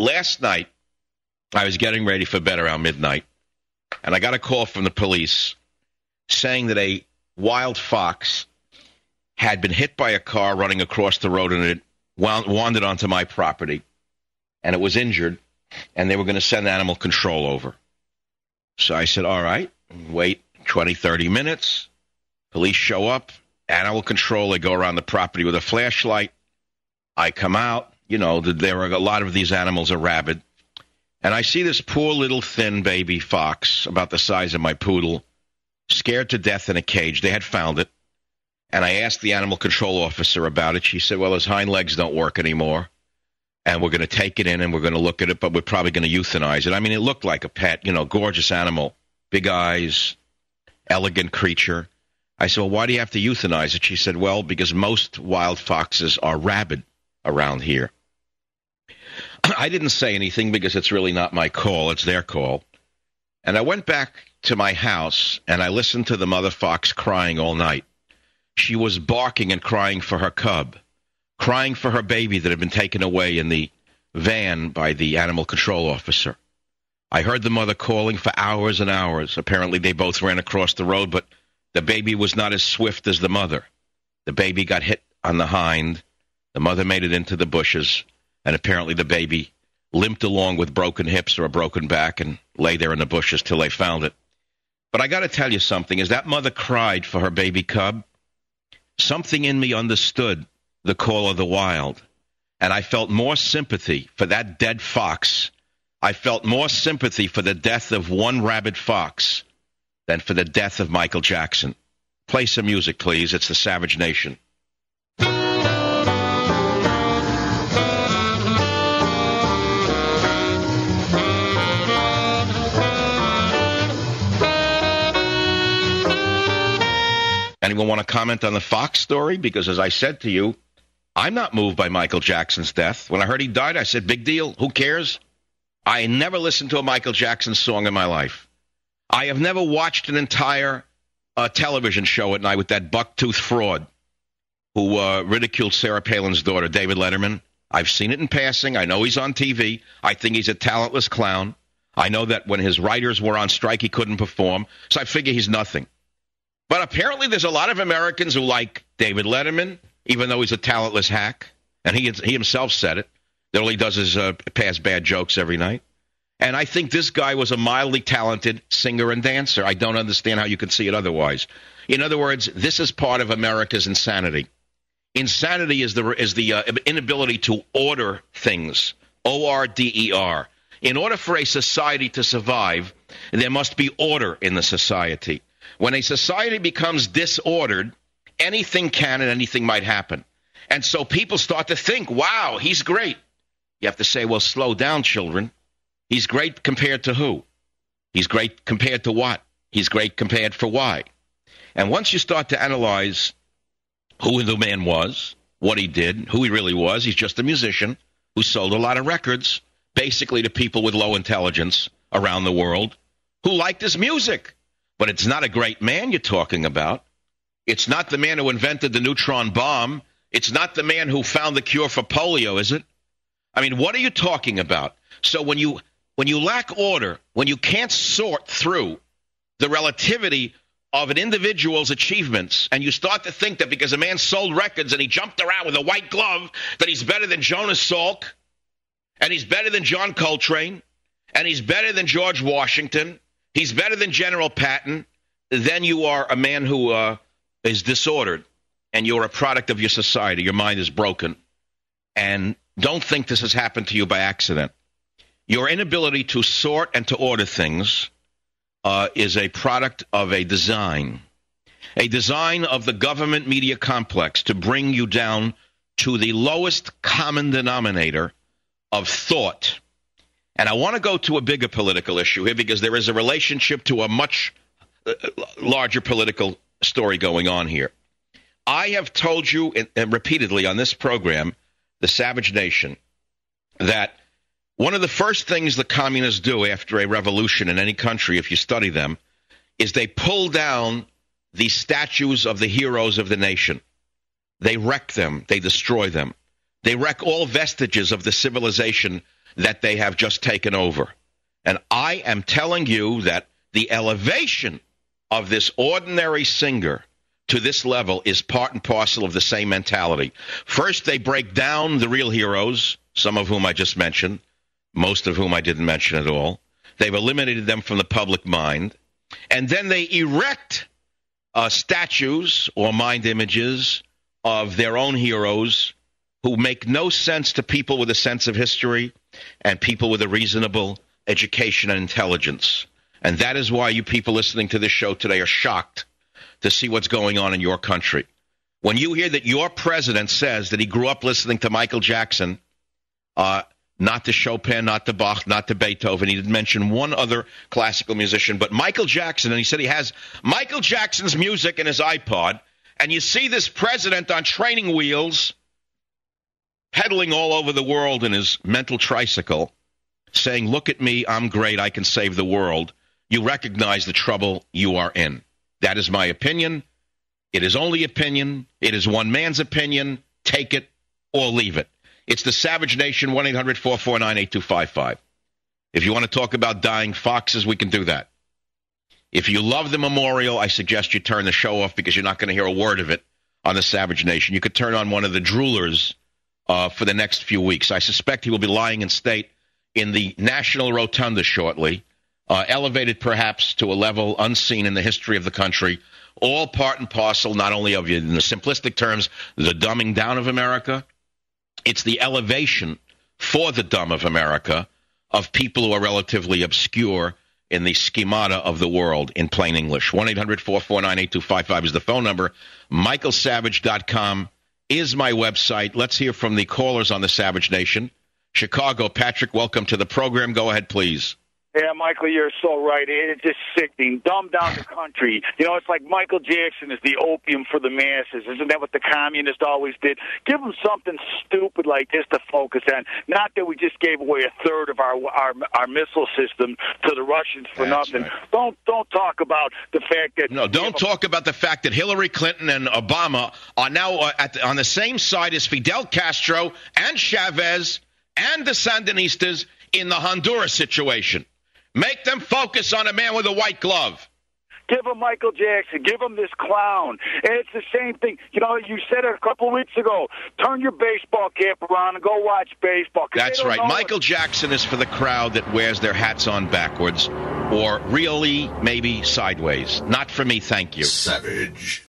last night, I was getting ready for bed around midnight, and I got a call from the police saying that a wild fox had been hit by a car running across the road and it wandered onto my property, and it was injured, and they were going to send animal control over. So I said, all right, wait 20, 30 minutes. Police show up, animal control, they go around the property with a flashlight. I come out, you know, there are a lot of these animals are rabid. And I see this poor little thin baby fox, about the size of my poodle, scared to death in a cage. They had found it. And I asked the animal control officer about it. She said, well, his hind legs don't work anymore. And we're going to take it in and we're going to look at it, but we're probably going to euthanize it. I mean, it looked like a pet, you know, gorgeous animal, big eyes, elegant creature. I said, well, why do you have to euthanize it? She said, well, because most wild foxes are rabid around here. I didn't say anything because it's really not my call, it's their call. And I went back to my house and I listened to the mother fox crying all night. She was barking and crying for her cub, crying for her baby that had been taken away in the van by the animal control officer. I heard the mother calling for hours and hours. Apparently, they both ran across the road, but the baby was not as swift as the mother. The baby got hit on the hind. The mother made it into the bushes, and apparently the baby limped along with broken hips or a broken back and lay there in the bushes till they found it. But I got to tell you something. As that mother cried for her baby cub, something in me understood the call of the wild, and I felt more sympathy for that dead fox. I felt more sympathy for the death of one rabid fox than for the death of Michael Jackson. Play some music, please. It's the Savage Nation. Anyone want to comment on the Fox story? Because as I said to you, I'm not moved by Michael Jackson's death. When I heard he died, I said, big deal. Who cares? I never listened to a Michael Jackson song in my life. I have never watched an entire uh, television show at night with that bucktooth fraud who uh, ridiculed Sarah Palin's daughter, David Letterman. I've seen it in passing. I know he's on TV. I think he's a talentless clown. I know that when his writers were on strike, he couldn't perform. So I figure he's nothing. But apparently, there's a lot of Americans who like David Letterman, even though he's a talentless hack. And he, he himself said it. That all he does is uh, pass bad jokes every night. And I think this guy was a mildly talented singer and dancer. I don't understand how you could see it otherwise. In other words, this is part of America's insanity. Insanity is the is the uh, inability to order things. O R D E R. In order for a society to survive, there must be order in the society. When a society becomes disordered, anything can and anything might happen. And so people start to think, wow, he's great. You have to say, well, slow down, children. He's great compared to who? He's great compared to what? He's great compared for why? And once you start to analyze who the man was, what he did, who he really was, he's just a musician who sold a lot of records, basically to people with low intelligence around the world who liked his music. But it's not a great man you're talking about. It's not the man who invented the neutron bomb. It's not the man who found the cure for polio, is it? I mean, what are you talking about? So when you when you lack order, when you can't sort through the relativity of an individual's achievements, and you start to think that because a man sold records and he jumped around with a white glove, that he's better than Jonas Salk, and he's better than John Coltrane, and he's better than George Washington, he's better than General Patton, then you are a man who uh, is disordered and you're a product of your society. Your mind is broken. And don't think this has happened to you by accident. Your inability to sort and to order things uh, is a product of a design, a design of the government media complex to bring you down to the lowest common denominator of thought and I want to go to a bigger political issue here because there is a relationship to a much uh, larger political story going on here. I have told you repeatedly on this program, The Savage Nation, that one of the first things the communists do after a revolution in any country, if you study them, is they pull down the statues of the heroes of the nation. They wreck them, they destroy them. They wreck all vestiges of the civilization that they have just taken over. And I am telling you that the elevation of this ordinary singer to this level is part and parcel of the same mentality. First, they break down the real heroes, some of whom I just mentioned, most of whom I didn't mention at all. They've eliminated them from the public mind. And then they erect uh, statues or mind images of their own heroes who make no sense to people with a sense of history and people with a reasonable education and intelligence. And that is why you people listening to this show today are shocked to see what's going on in your country. When you hear that your president says that he grew up listening to Michael Jackson, uh, not to Chopin, not to Bach, not to Beethoven. He didn't mention one other classical musician, but Michael Jackson. And he said he has Michael Jackson's music in his iPod. And you see this president on training wheels pedaling all over the world in his mental tricycle, saying, Look at me, I'm great, I can save the world. You recognize the trouble you are in. That is my opinion. It is only opinion. It is one man's opinion. Take it or leave it. It's the Savage Nation, 1 800 449 8255. If you want to talk about dying foxes, we can do that. If you love the memorial, I suggest you turn the show off because you're not going to hear a word of it on the Savage Nation. You could turn on one of the droolers uh, for the next few weeks. I suspect he will be lying in state in the National Rotunda shortly, uh, elevated perhaps to a level unseen in the history of the country. All part and parcel, not only of, in the simplistic terms, the dumbing down of America, it's the elevation for the dumb of America of people who are relatively obscure in the schemata of the world in plain English. 1 800 449 8255 is the phone number. MichaelSavage.com is my website. Let's hear from the callers on the Savage Nation. Chicago, Patrick, welcome to the program. Go ahead, please. Yeah, Michael, you're so right. It's just sickening. Dumb down the country. You know, it's like Michael Jackson is the opium for the masses. Isn't that what the communists always did? Give them something stupid like this to focus on. Not that we just gave away a third of our our, our missile system to the Russians for That's nothing. Right. Don't don't talk about the fact that no. Don't talk about the fact that Hillary Clinton and Obama are now uh, at the, on the same side as Fidel Castro and Chavez and the Sandinistas in the Honduras situation. Make them focus on a man with a white glove. Give him Michael Jackson. Give him this clown. And it's the same thing. You know, you said it a couple of weeks ago. Turn your baseball cap around and go watch baseball. That's right. Michael it. Jackson is for the crowd that wears their hats on backwards or really maybe sideways. Not for me, thank you. Savage.